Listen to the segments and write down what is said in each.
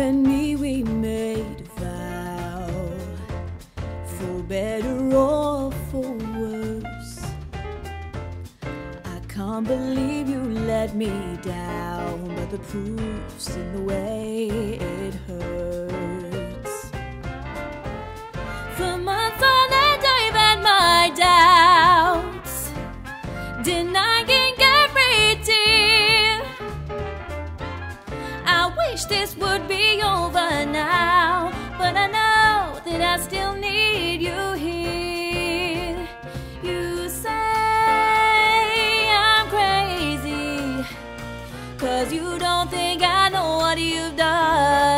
and me, we made a vow for better or for worse. I can't believe you let me down, but the proof's in the way it hurts. This would be over now, but I know that I still need you here. You say I'm crazy, cause you don't think I know what you've done.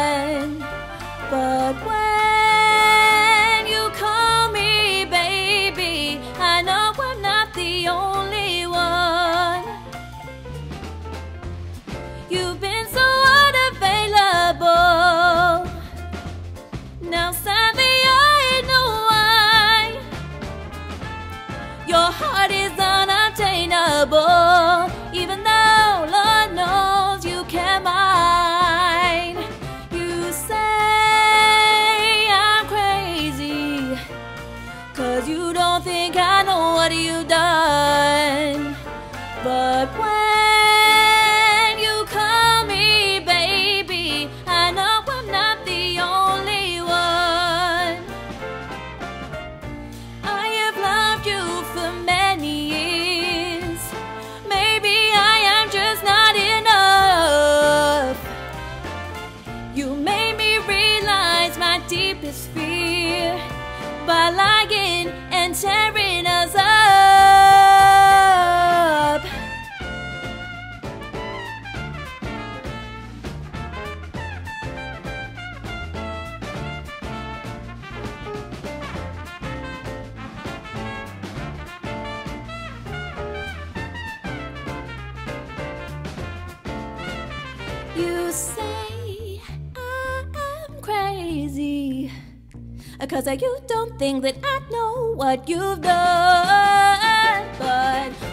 What you've done. But when you call me baby, I know I'm not the only one. I have loved you for many years. Maybe I am just not enough. You made me realize my deepest fear by lying and tearing us up. You say I am crazy. Cause you don't think that I know what you've done. But